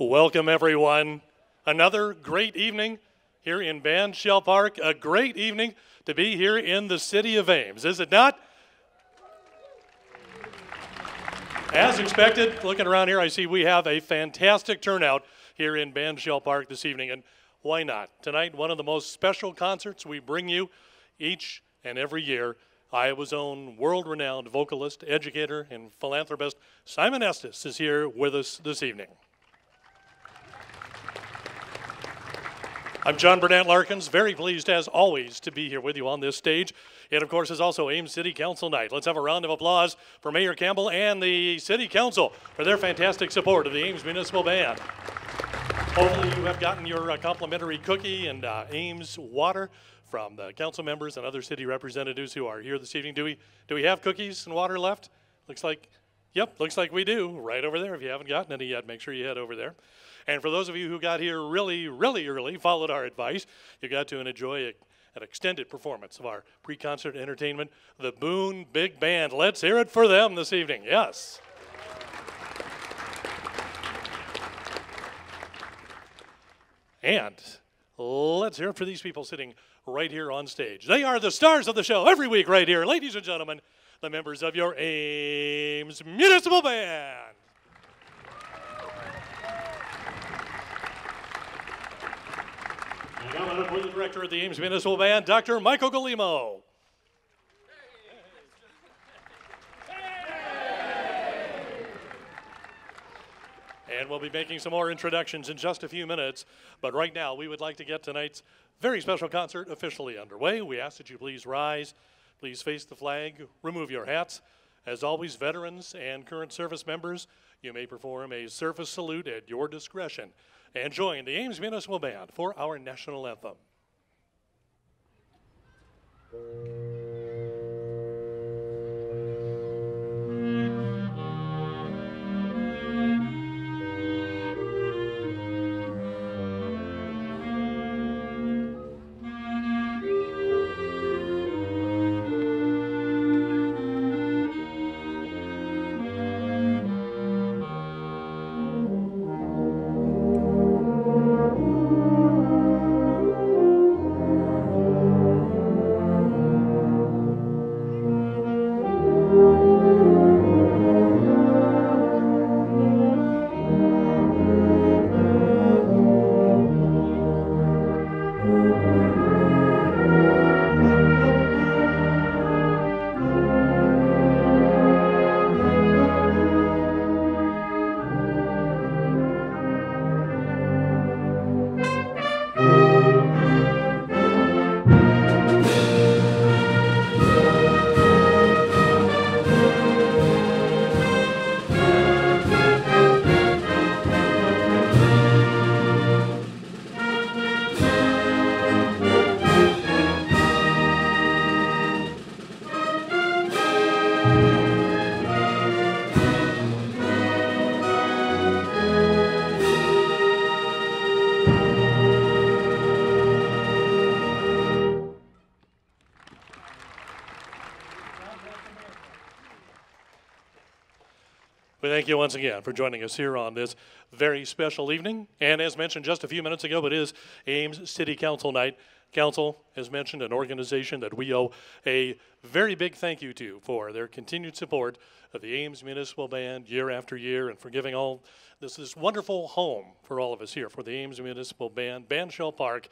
Welcome, everyone. Another great evening here in Bandshell Park. A great evening to be here in the city of Ames, is it not? As expected, looking around here, I see we have a fantastic turnout here in Bandshell Park this evening, and why not? Tonight, one of the most special concerts we bring you each and every year. Iowa's own world renowned vocalist, educator, and philanthropist Simon Estes is here with us this evening. I'm John Burnett Larkins, very pleased as always to be here with you on this stage. It, of course, is also Ames City Council night. Let's have a round of applause for Mayor Campbell and the City Council for their fantastic support of the Ames Municipal Band. Hopefully, you have gotten your uh, complimentary cookie and uh, Ames water from the council members and other city representatives who are here this evening. Do we do we have cookies and water left? Looks like, yep, looks like we do. Right over there. If you haven't gotten any yet, make sure you head over there. And for those of you who got here really, really early, followed our advice, you got to enjoy a, an extended performance of our pre-concert entertainment, the Boone Big Band. Let's hear it for them this evening. Yes. And let's hear it for these people sitting right here on stage. They are the stars of the show every week, right here. Ladies and gentlemen, the members of your Ames Municipal Band. And now, the director of the Ames Municipal Band, Dr. Michael Golemo. And we'll be making some more introductions in just a few minutes. But right now, we would like to get tonight's very special concert officially underway. We ask that you please rise, please face the flag, remove your hats. As always, veterans and current service members, you may perform a service salute at your discretion and join the Ames Municipal Band for our national anthem. Thank you once again for joining us here on this very special evening. And as mentioned just a few minutes ago, it is Ames City Council night. Council, as mentioned, an organization that we owe a very big thank you to for their continued support of the Ames Municipal Band year after year and for giving all this, this wonderful home for all of us here for the Ames Municipal Band, Bandshell Park,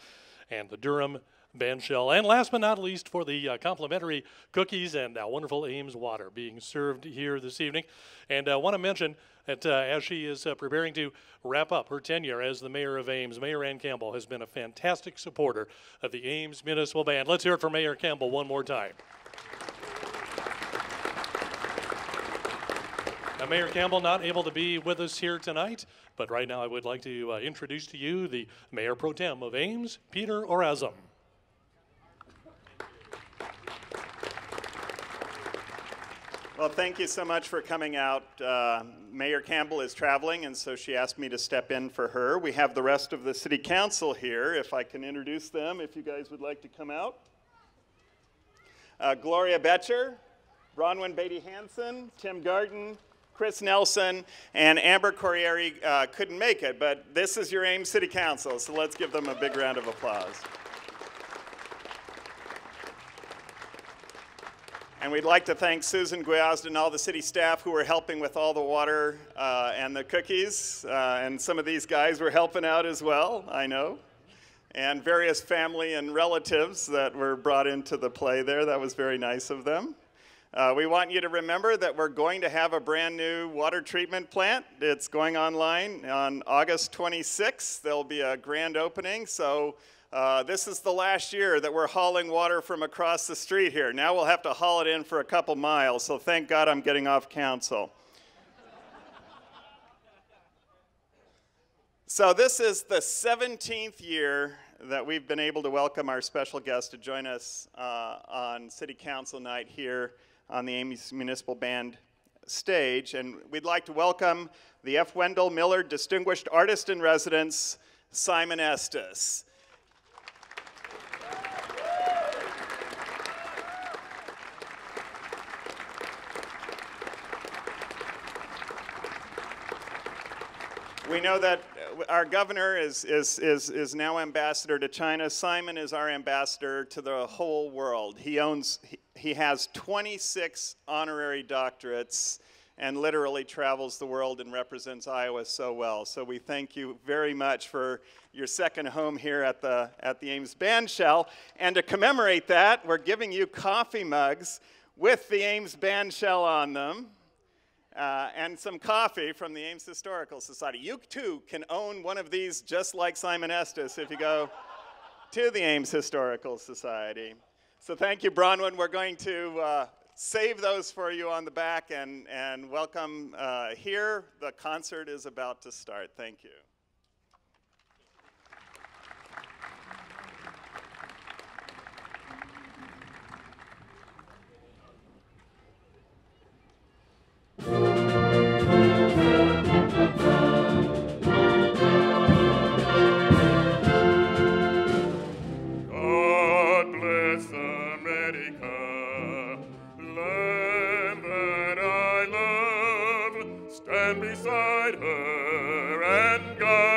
and the Durham Bandshell. And last but not least, for the uh, complimentary cookies and uh, wonderful Ames water being served here this evening. And I uh, want to mention that uh, as she is uh, preparing to wrap up her tenure as the mayor of Ames, Mayor Ann Campbell has been a fantastic supporter of the Ames Municipal Band. Let's hear it for Mayor Campbell one more time. Now, Mayor Campbell not able to be with us here tonight, but right now I would like to uh, introduce to you the Mayor Pro Tem of Ames, Peter Orazem. Well, thank you so much for coming out. Uh, Mayor Campbell is traveling, and so she asked me to step in for her. We have the rest of the City Council here, if I can introduce them, if you guys would like to come out. Uh, Gloria Betcher, Bronwyn Beatty Hansen, Tim Gartin, Chris Nelson and Amber Corrieri uh, couldn't make it, but this is your Ames City Council, so let's give them a big round of applause. And we'd like to thank Susan Gwiasda and all the city staff who were helping with all the water uh, and the cookies. Uh, and some of these guys were helping out as well, I know. And various family and relatives that were brought into the play there. That was very nice of them. Uh, we want you to remember that we're going to have a brand new water treatment plant. It's going online on August 26th. There'll be a grand opening. So uh, this is the last year that we're hauling water from across the street here. Now we'll have to haul it in for a couple miles, so thank God I'm getting off council. so this is the 17th year that we've been able to welcome our special guest to join us uh, on City Council night here on the Ames Municipal Band stage. And we'd like to welcome the F. Wendell Miller Distinguished Artist in Residence, Simon Estes. We know that uh, our governor is, is, is, is now ambassador to China. Simon is our ambassador to the whole world. He owns, he, has 26 honorary doctorates and literally travels the world and represents Iowa so well. So we thank you very much for your second home here at the, at the Ames Bandshell. And to commemorate that, we're giving you coffee mugs with the Ames Bandshell on them uh, and some coffee from the Ames Historical Society. You too can own one of these just like Simon Estes if you go to the Ames Historical Society. So thank you, Bronwyn. We're going to uh, save those for you on the back and, and welcome uh, here. The concert is about to start. Thank you.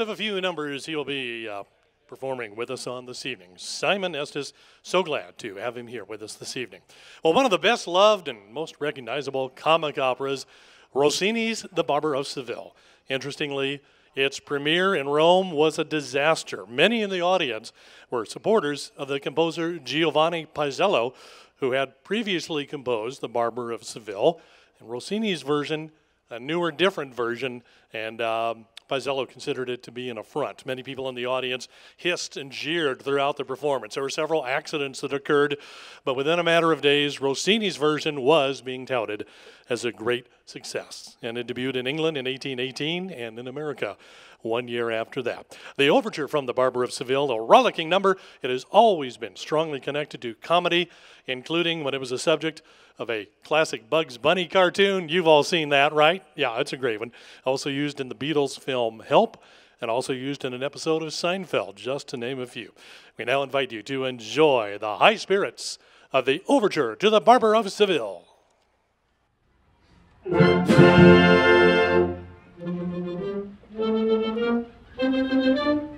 of a few numbers, he'll be uh, performing with us on this evening. Simon Estes, so glad to have him here with us this evening. Well, one of the best loved and most recognizable comic operas, Rossini's The Barber of Seville. Interestingly, its premiere in Rome was a disaster. Many in the audience were supporters of the composer Giovanni Paisiello, who had previously composed The Barber of Seville, and Rossini's version, a newer, different version, and um, Paisiello considered it to be an affront. Many people in the audience hissed and jeered throughout the performance. There were several accidents that occurred, but within a matter of days, Rossini's version was being touted as a great success. And it debuted in England in 1818 and in America one year after that. The overture from The Barber of Seville, a rollicking number, it has always been strongly connected to comedy, including when it was a subject of a classic Bugs Bunny cartoon. You've all seen that, right? Yeah, it's a great one. Also used in the Beatles film Help and also used in an episode of Seinfeld, just to name a few. We now invite you to enjoy the high spirits of the overture to the Barber of Seville. Música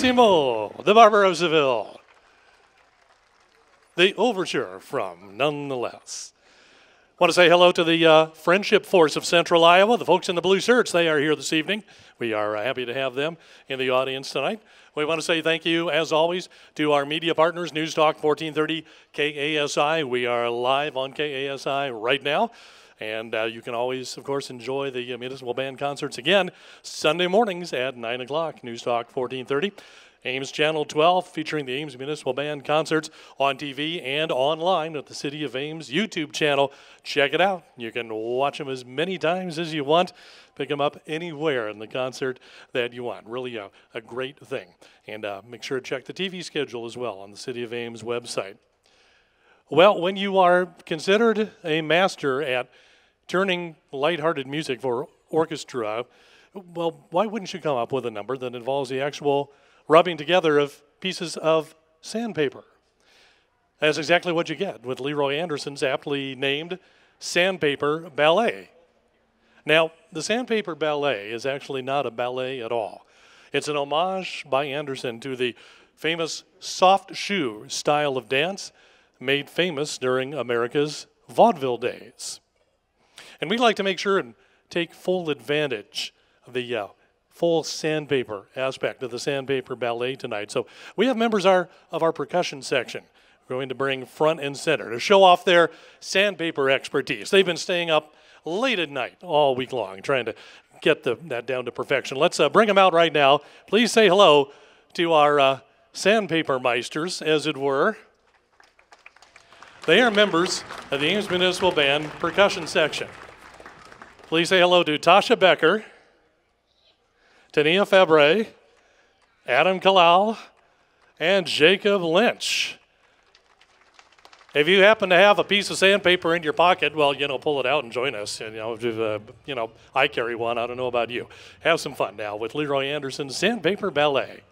Pianissimo, the Barber of Seville. The overture from Nonetheless. Want to say hello to the uh, Friendship Force of Central Iowa, the folks in the blue shirts. They are here this evening. We are uh, happy to have them in the audience tonight. We want to say thank you, as always, to our media partners, News Talk 1430 KASI. We are live on KASI right now. And uh, you can always, of course, enjoy the uh, municipal band concerts again Sunday mornings at 9 o'clock, News Talk 1430. Ames Channel 12 featuring the Ames Municipal Band concerts on TV and online at the City of Ames YouTube channel. Check it out. You can watch them as many times as you want. Pick them up anywhere in the concert that you want. Really a, a great thing. And uh, make sure to check the TV schedule as well on the City of Ames website. Well, when you are considered a master at turning lighthearted music for orchestra, well, why wouldn't you come up with a number that involves the actual rubbing together of pieces of sandpaper. That's exactly what you get with Leroy Anderson's aptly named Sandpaper Ballet. Now, the Sandpaper Ballet is actually not a ballet at all. It's an homage by Anderson to the famous soft shoe style of dance made famous during America's vaudeville days. And we'd like to make sure and take full advantage of the uh, full sandpaper aspect of the sandpaper ballet tonight. So we have members our, of our percussion section going to bring front and center to show off their sandpaper expertise. They've been staying up late at night all week long trying to get the, that down to perfection. Let's uh, bring them out right now. Please say hello to our uh, sandpaper meisters, as it were. They are members of the Ames Municipal Band percussion section. Please say hello to Tasha Becker, Tania Fabre, Adam Kalal, and Jacob Lynch. If you happen to have a piece of sandpaper in your pocket, well, you know, pull it out and join us. And, you know, if, uh, you know, I carry one. I don't know about you. Have some fun now with Leroy Anderson's Sandpaper Ballet.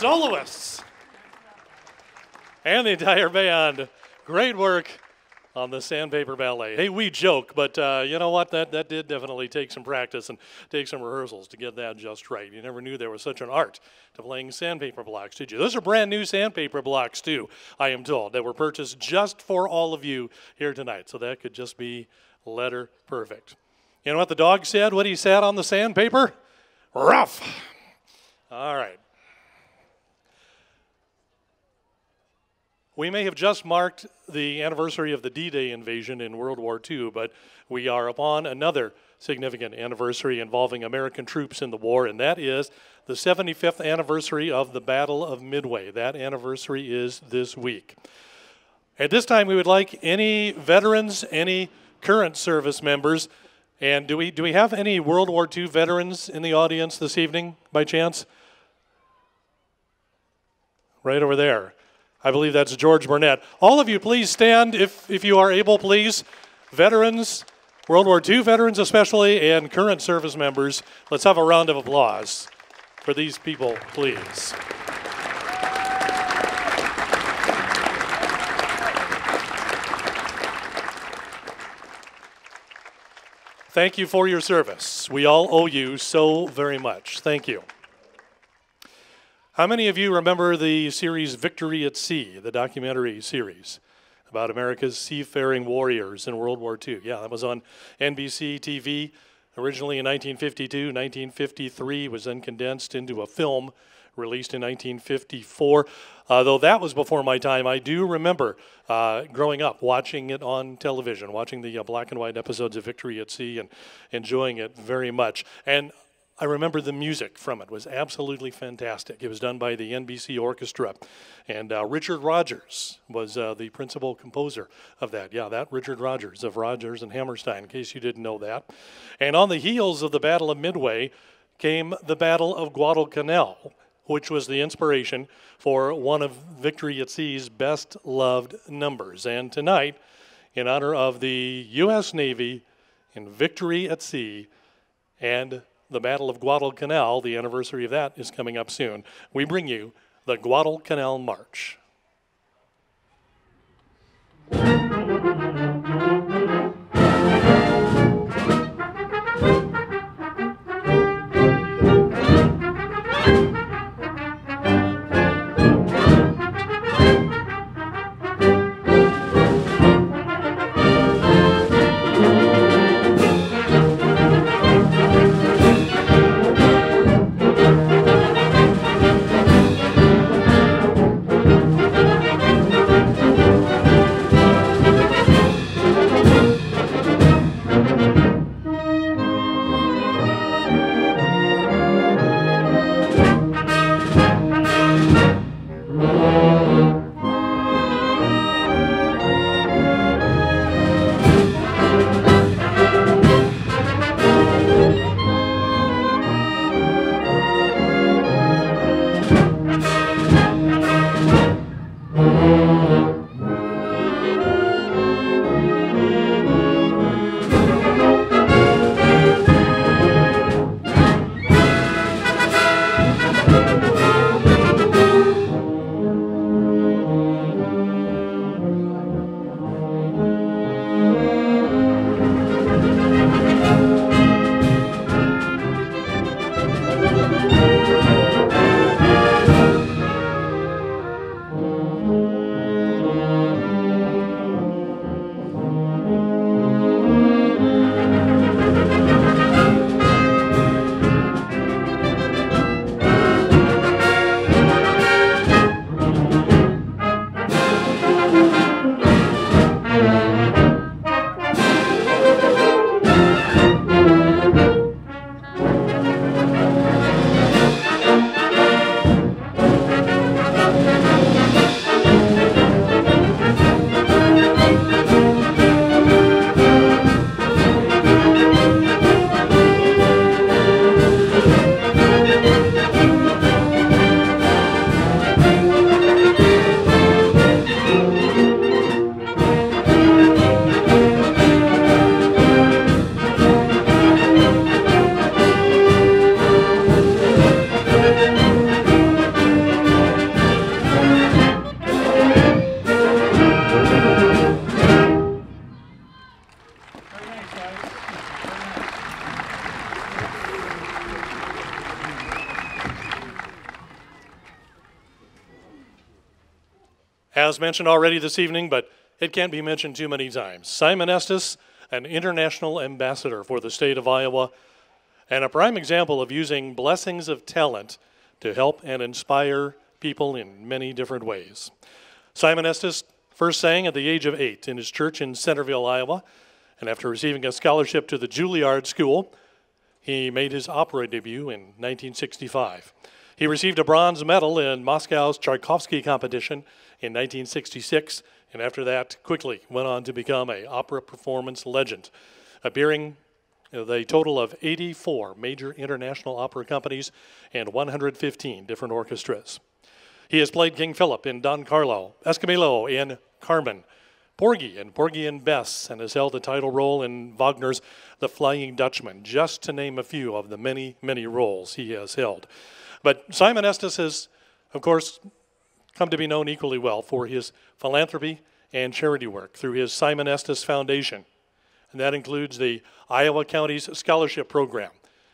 Soloists and the entire band. Great work on the sandpaper ballet. Hey, we joke, but uh, you know what? That that did definitely take some practice and take some rehearsals to get that just right. You never knew there was such an art to playing sandpaper blocks, did you? Those are brand new sandpaper blocks too. I am told that were purchased just for all of you here tonight. So that could just be letter perfect. You know what the dog said What he sat on the sandpaper? Rough. All right. We may have just marked the anniversary of the D Day invasion in World War II, but we are upon another significant anniversary involving American troops in the war, and that is the 75th anniversary of the Battle of Midway. That anniversary is this week. At this time, we would like any veterans, any current service members, and do we, do we have any World War II veterans in the audience this evening by chance? right over there. I believe that's George Burnett. All of you, please stand if, if you are able, please. Veterans, World War II veterans especially, and current service members. Let's have a round of applause for these people, please. Thank you for your service. We all owe you so very much. Thank you. How many of you remember the series Victory at Sea, the documentary series about America's seafaring warriors in World War II? Yeah, that was on NBC TV originally in 1952. 1953 was then condensed into a film released in 1954. Uh, though that was before my time, I do remember uh, growing up watching it on television, watching the uh, black and white episodes of Victory at Sea and enjoying it very much. And I remember the music from it was absolutely fantastic. It was done by the NBC Orchestra, and uh, Richard Rodgers was uh, the principal composer of that. Yeah, that Richard Rodgers of Rodgers and Hammerstein, in case you didn't know that. And on the heels of the Battle of Midway came the Battle of Guadalcanal, which was the inspiration for one of Victory at Sea's best loved numbers. And tonight, in honor of the U.S. Navy in Victory at Sea and the Battle of Guadalcanal, the anniversary of that is coming up soon. We bring you the Guadalcanal March. As mentioned already this evening, but it can't be mentioned too many times, Simon Estes, an international ambassador for the state of Iowa, and a prime example of using blessings of talent to help and inspire people in many different ways. Simon Estes first sang at the age of eight in his church in Centerville, Iowa, and after receiving a scholarship to the Juilliard School, he made his opera debut in 1965. He received a bronze medal in Moscow's Tchaikovsky competition in 1966, and after that, quickly went on to become a opera performance legend, appearing with a total of 84 major international opera companies and 115 different orchestras. He has played King Philip in Don Carlo, Escamillo in Carmen, Porgy in Porgy and Bess, and has held the title role in Wagner's The Flying Dutchman, just to name a few of the many, many roles he has held. But Simon Estes has, of course, come to be known equally well for his philanthropy and charity work through his Simon Estes Foundation. And that includes the Iowa County's Scholarship Program,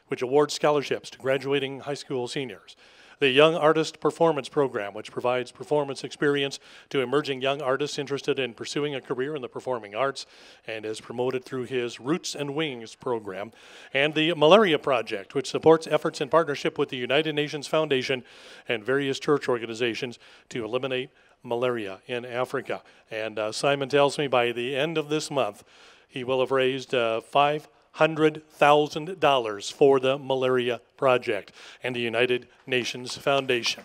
which awards scholarships to graduating high school seniors the Young Artist Performance Program, which provides performance experience to emerging young artists interested in pursuing a career in the performing arts and is promoted through his Roots and Wings program, and the Malaria Project, which supports efforts in partnership with the United Nations Foundation and various church organizations to eliminate malaria in Africa. And uh, Simon tells me by the end of this month, he will have raised uh, five $100,000 for the Malaria Project and the United Nations Foundation.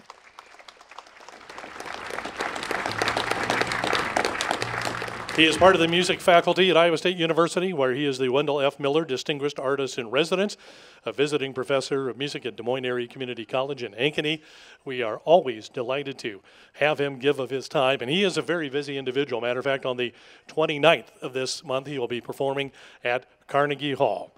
He is part of the music faculty at Iowa State University, where he is the Wendell F. Miller Distinguished Artist in Residence, a visiting professor of music at Des Moines Area Community College in Ankeny. We are always delighted to have him give of his time, and he is a very busy individual. Matter of fact, on the 29th of this month, he will be performing at Carnegie Hall.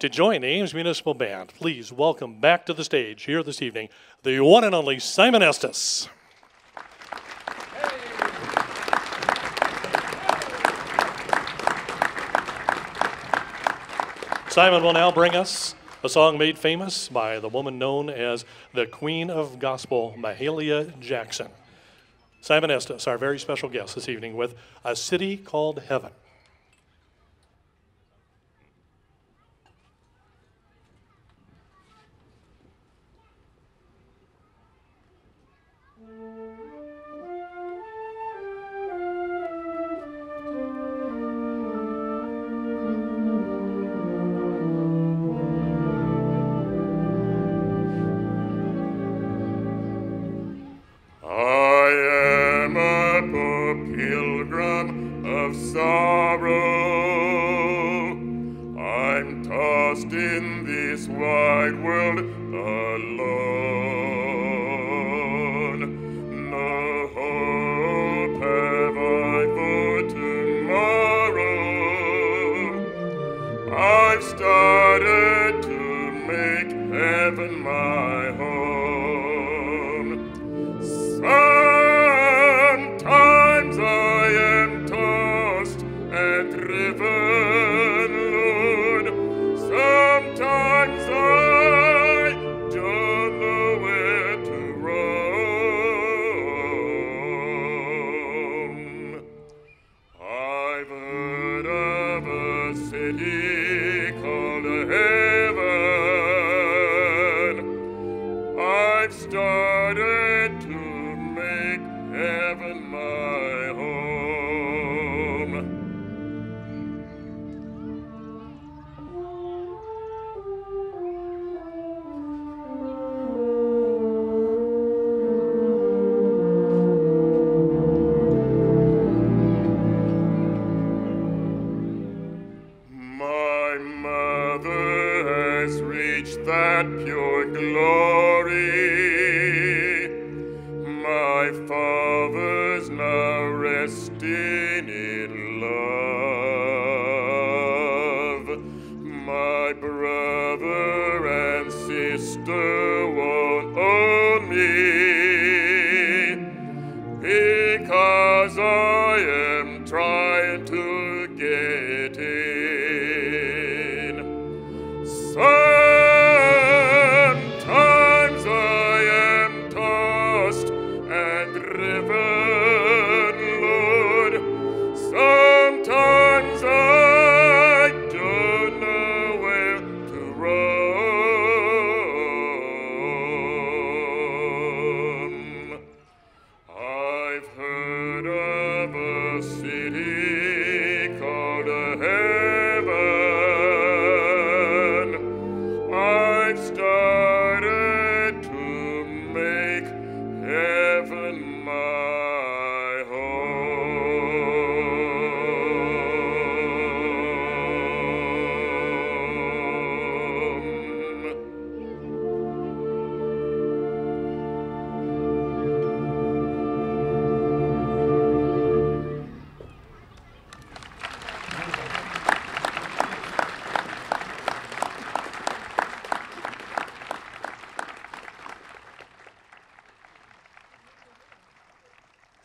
To join Ames Municipal Band, please welcome back to the stage here this evening the one and only Simon Estes. Simon will now bring us a song made famous by the woman known as the Queen of Gospel, Mahalia Jackson. Simon Estes, our very special guest this evening, with A City Called Heaven.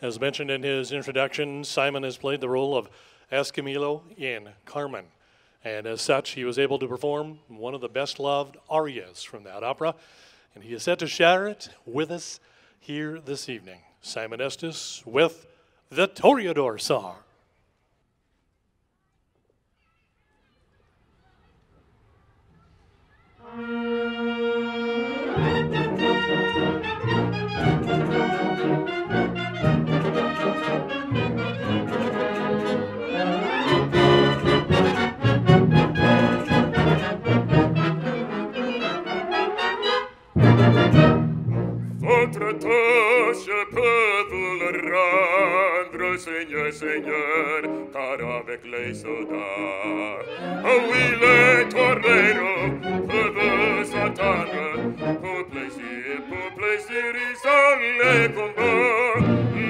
As mentioned in his introduction, Simon has played the role of Escamillo in Carmen. And as such, he was able to perform one of the best loved arias from that opera. And he is set to share it with us here this evening. Simon Estes with the Toreador song. Votre rendre, Seigneur, Seigneur, car avec les soldats, Oh oui, les toreros peuvent s'attendre, pour plaisir, pour plaisir, ils ont les combats,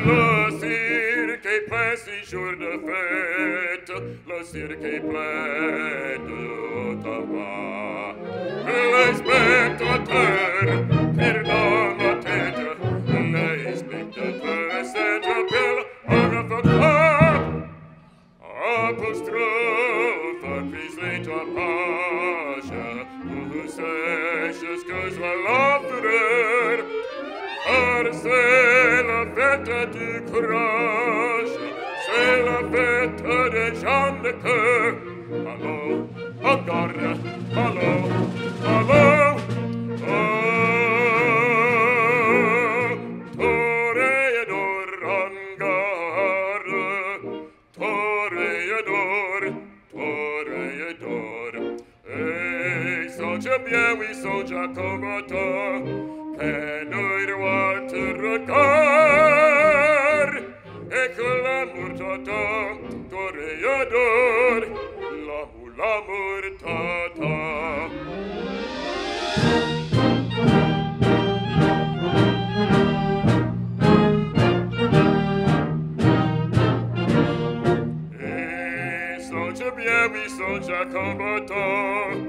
le cirque est plein six jours de fête, le cirque est plein de tabac, les spectateurs perdent strophe please later pasha who says just goes my ar se la vetta du courage se de Jean allo encore allo allo Golgotha che noi ruota rotar e con la murtata toreador la mula murtata bien, mi soldats combattants,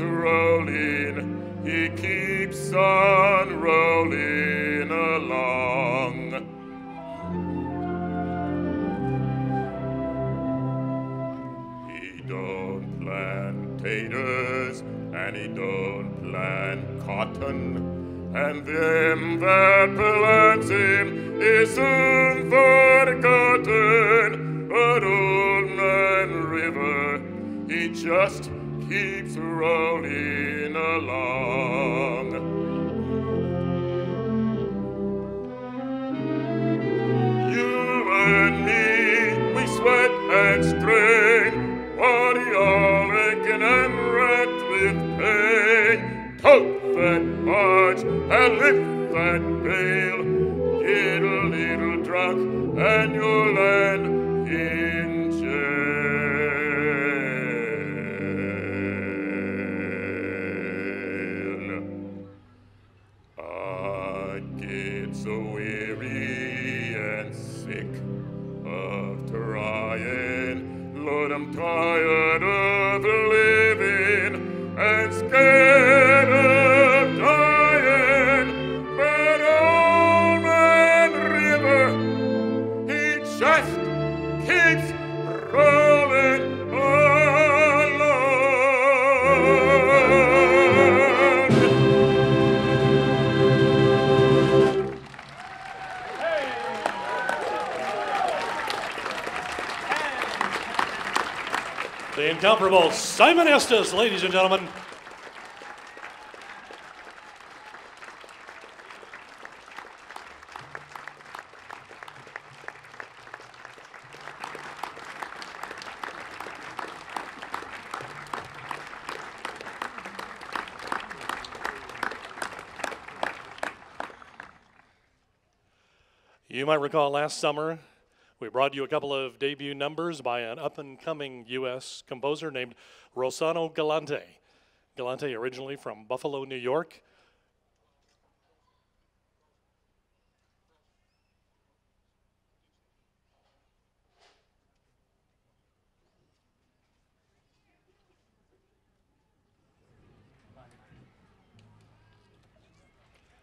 rolling. He keeps on rolling along. He don't plant taters and he don't plant cotton. And them that plants him is soon forgotten. But old man River, he just keeps rolling along. You and me, we sweat and strain, body all aching and racked with pain. Tote that barge and lift that bale, get a little drunk and you'll The incomparable Simon Estes, ladies and gentlemen. You might recall last summer brought you a couple of debut numbers by an up and coming U.S. composer named Rossano Galante. Galante, originally from Buffalo, New York.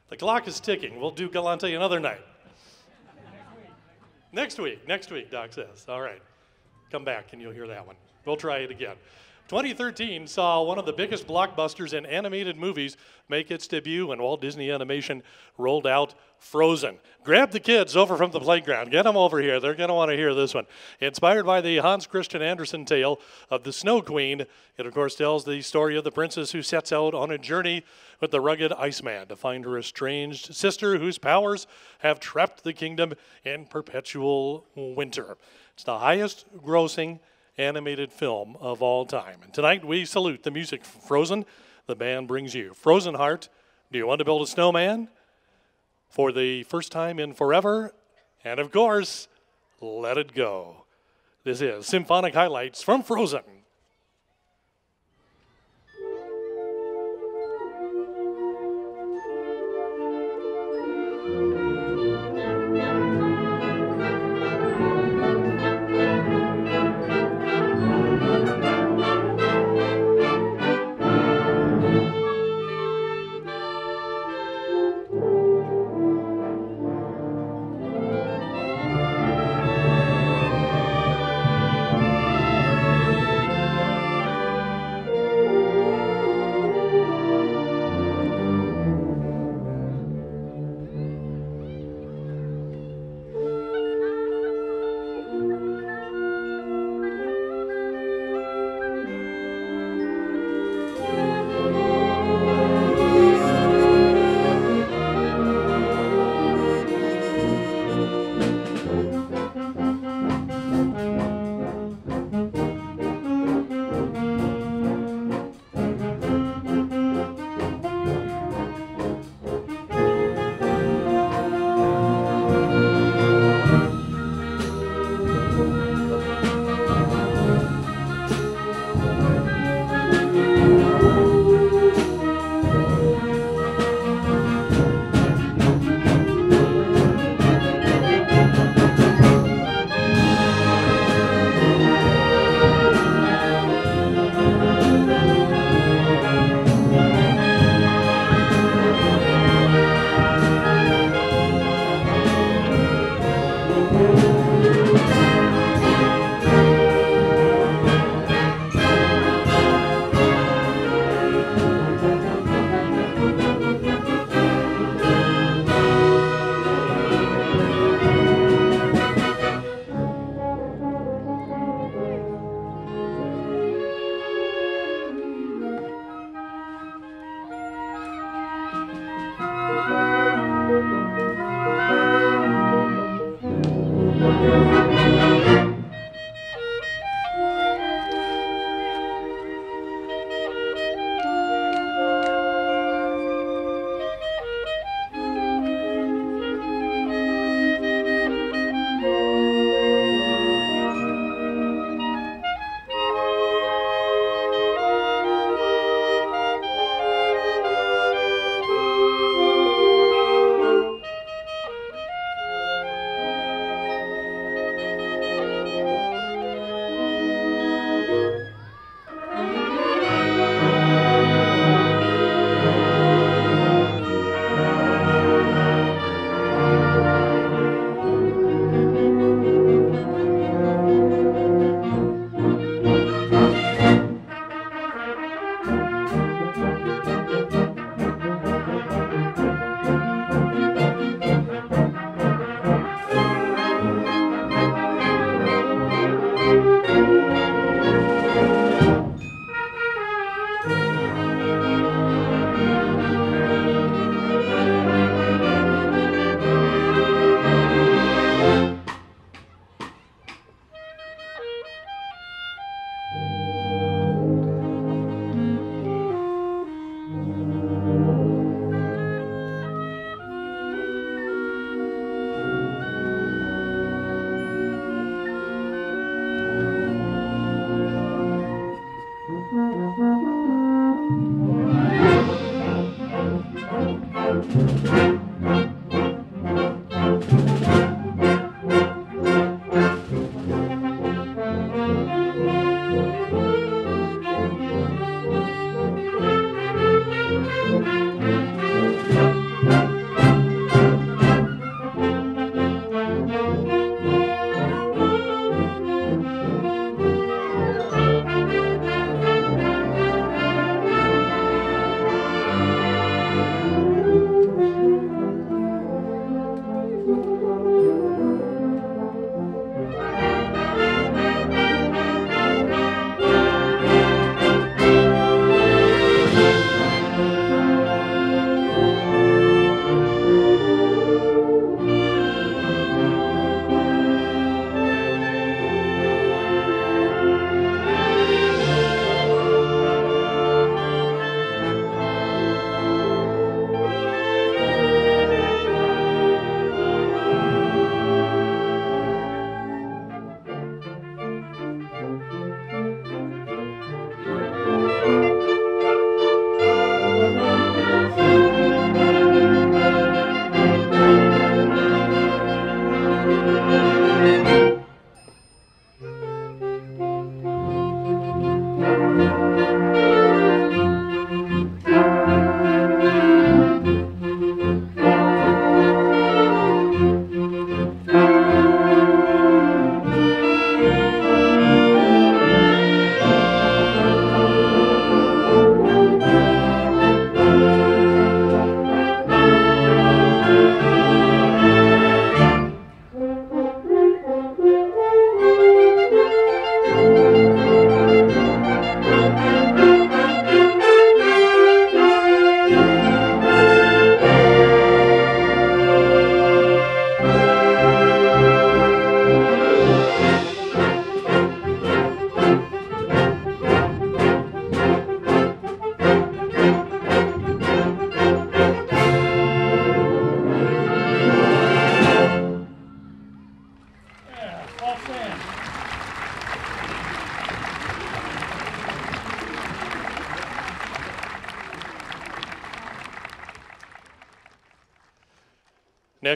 The clock is ticking. We'll do Galante another night. Next week, next week, Doc says. All right. Come back and you'll hear that one. We'll try it again. 2013 saw one of the biggest blockbusters in animated movies make its debut when Walt Disney Animation rolled out Frozen. Grab the kids over from the playground. Get them over here. They're going to want to hear this one. Inspired by the Hans Christian Andersen tale of the Snow Queen, it of course tells the story of the princess who sets out on a journey with the rugged Iceman to find her estranged sister whose powers have trapped the kingdom in perpetual winter. It's the highest grossing animated film of all time. And tonight we salute the music from Frozen. The band brings you Frozen Heart. Do you want to build a snowman? For the first time in forever. And of course, Let It Go. This is Symphonic Highlights from Frozen.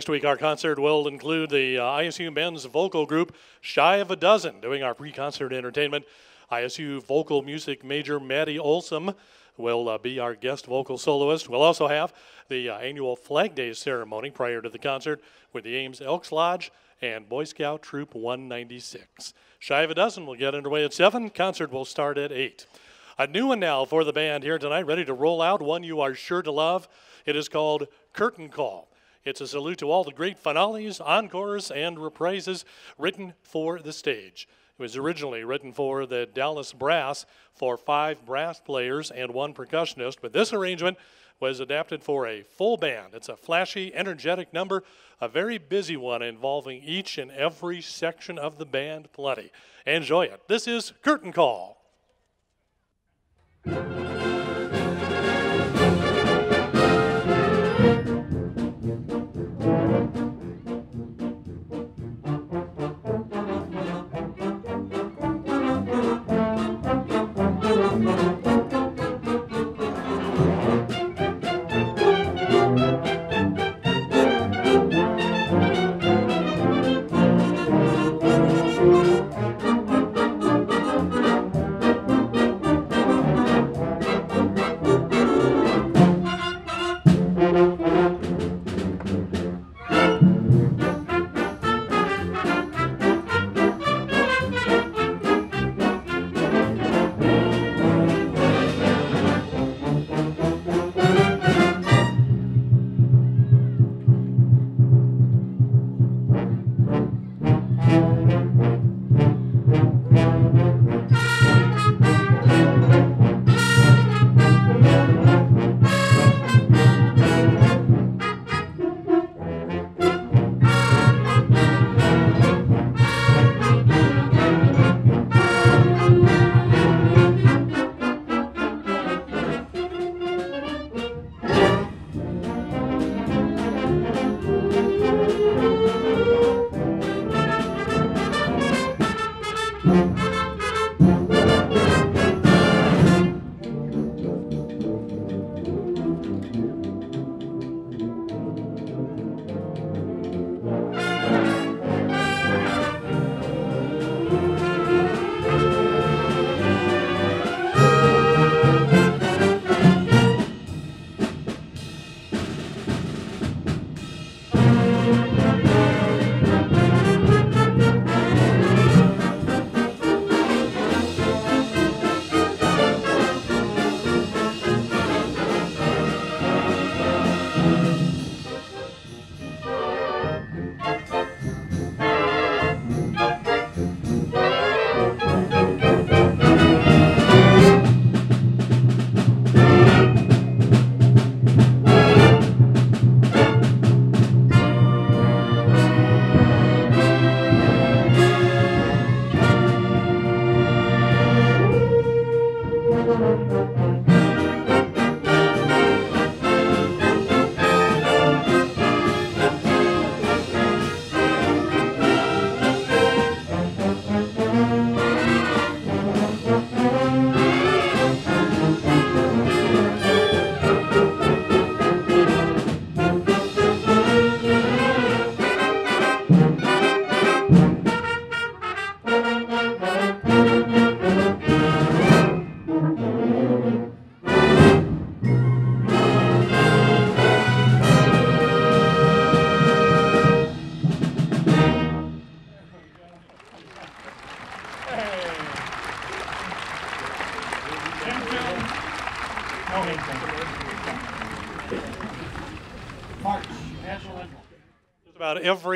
Week, our concert will include the uh, ISU men's vocal group Shy of a Dozen doing our pre concert entertainment. ISU vocal music major Maddie Olsom will uh, be our guest vocal soloist. We'll also have the uh, annual Flag Day ceremony prior to the concert with the Ames Elks Lodge and Boy Scout Troop 196. Shy of a Dozen will get underway at 7. Concert will start at 8. A new one now for the band here tonight, ready to roll out, one you are sure to love. It is called Curtain Call. It's a salute to all the great finales, encores, and reprises written for the stage. It was originally written for the Dallas Brass for five brass players and one percussionist, but this arrangement was adapted for a full band. It's a flashy, energetic number, a very busy one involving each and every section of the band plenty. Enjoy it. This is Curtain Call.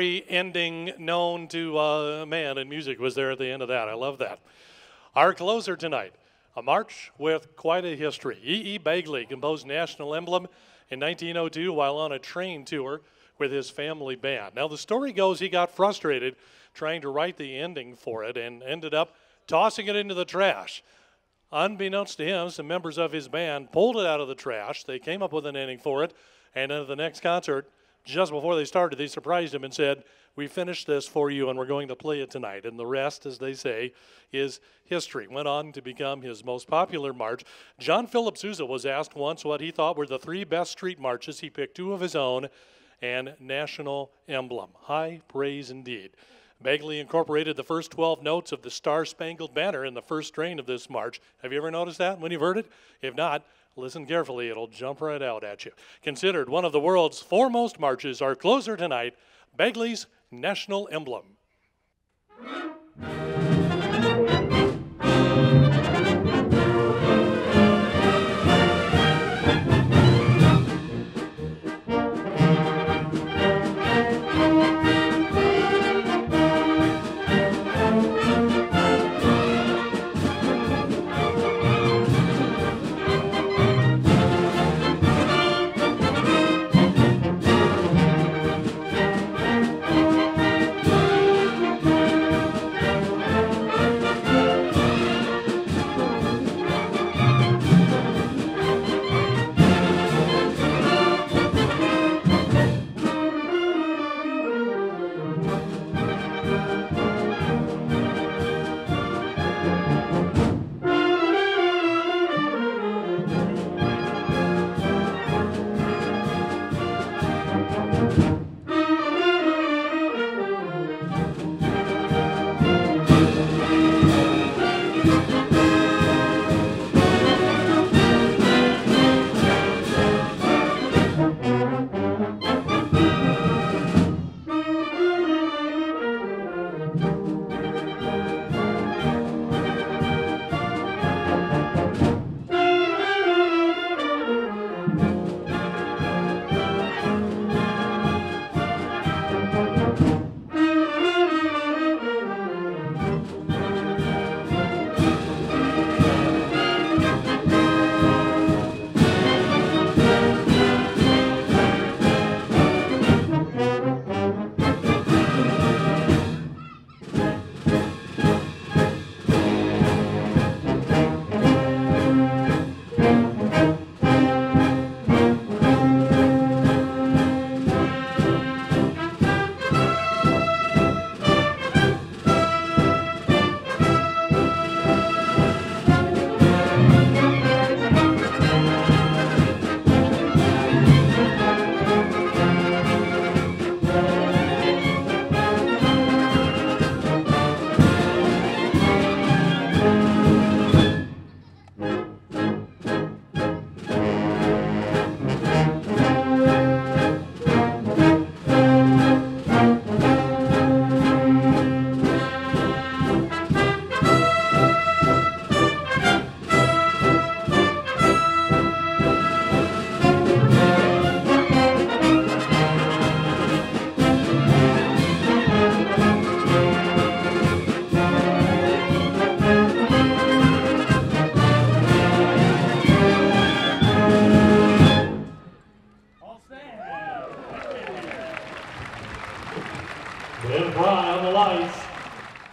Every ending known to uh, man in music was there at the end of that. I love that. Our closer tonight, a march with quite a history. E. E. Bagley composed National Emblem in 1902 while on a train tour with his family band. Now, the story goes he got frustrated trying to write the ending for it and ended up tossing it into the trash. Unbeknownst to him, some members of his band pulled it out of the trash. They came up with an ending for it, and at the next concert, just before they started, they surprised him and said, We finished this for you and we're going to play it tonight. And the rest, as they say, is history. Went on to become his most popular march. John Philip Sousa was asked once what he thought were the three best street marches. He picked two of his own and National Emblem. High praise indeed. Bagley incorporated the first 12 notes of the Star Spangled Banner in the first strain of this march. Have you ever noticed that when you've heard it? If not, Listen carefully, it'll jump right out at you. Considered one of the world's foremost marches, our closer tonight, Bagley's National Emblem.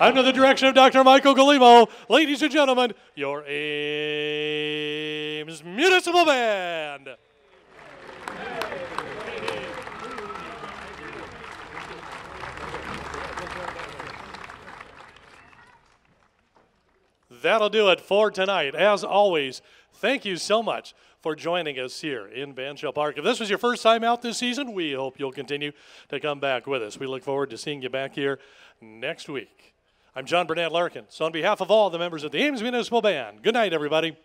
Under the direction of Dr. Michael Golemo, ladies and gentlemen, your Ames Municipal Band. That'll do it for tonight. As always, thank you so much for joining us here in Bandshell Park. If this was your first time out this season, we hope you'll continue to come back with us. We look forward to seeing you back here next week. I'm John Burnett Larkin. So, on behalf of all the members of the Ames Municipal Band, good night, everybody.